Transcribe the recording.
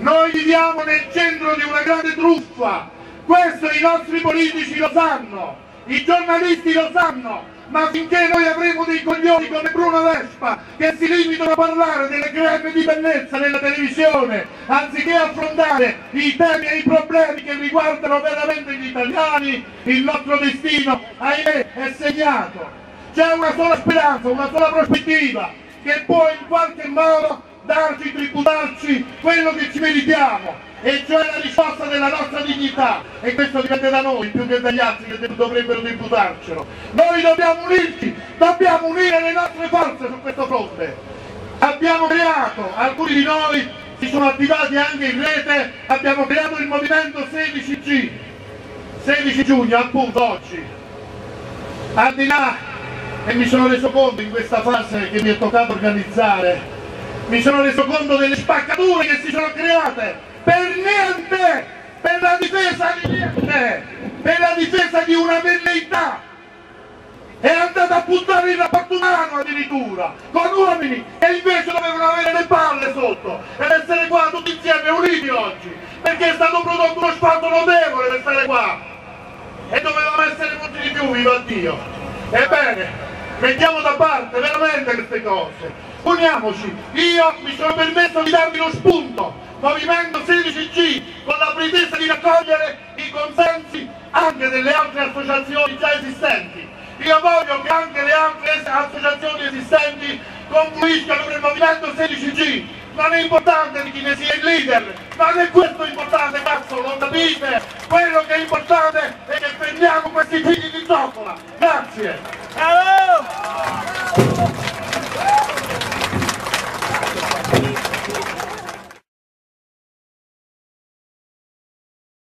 Noi viviamo nel centro di una grande truffa, questo i nostri politici lo sanno, i giornalisti lo sanno, ma finché noi avremo dei coglioni come Bruno Vespa che si limitano a parlare delle creme di bellezza nella televisione anziché affrontare i temi e i problemi che riguardano veramente gli italiani il nostro destino ahimè è segnato. C'è una sola speranza, una sola prospettiva che può in qualche modo darci, tributarci quello che ci meritiamo e cioè la risposta della nostra dignità. E questo dipende da noi più che dagli altri che dovrebbero tributarcelo noi dobbiamo unirci dobbiamo unire le nostre forze su questo fronte. Abbiamo creato alcuni di noi si sono attivati anche in rete abbiamo creato il movimento 16G 16 giugno appunto oggi. Al di là e mi sono reso conto in questa fase che mi è toccato organizzare mi sono reso conto delle spaccature che si sono create. Per niente, per la difesa di niente, per la difesa di una velleità. È andata a buttare il rapporto umano addirittura, con uomini che invece dovevano avere le palle sotto ed essere qua tutti insieme uniti oggi, perché è stato prodotto uno sforzo notevole per stare qua. E dovevamo essere molti di più, viva Dio. Ebbene, mettiamo da parte veramente queste cose, uniamoci, io mi sono permesso di darvi lo spunto Movimento 16G con la pretesa di raccogliere i consensi anche delle altre associazioni già esistenti. Io voglio che anche le altre associazioni esistenti confluiscano nel Movimento 16G. Non è importante di chi ne sia il leader, non è questo importante, cazzo, lo capite? Quello che è importante è che prendiamo questi figli di zoccola. Grazie. Bravo!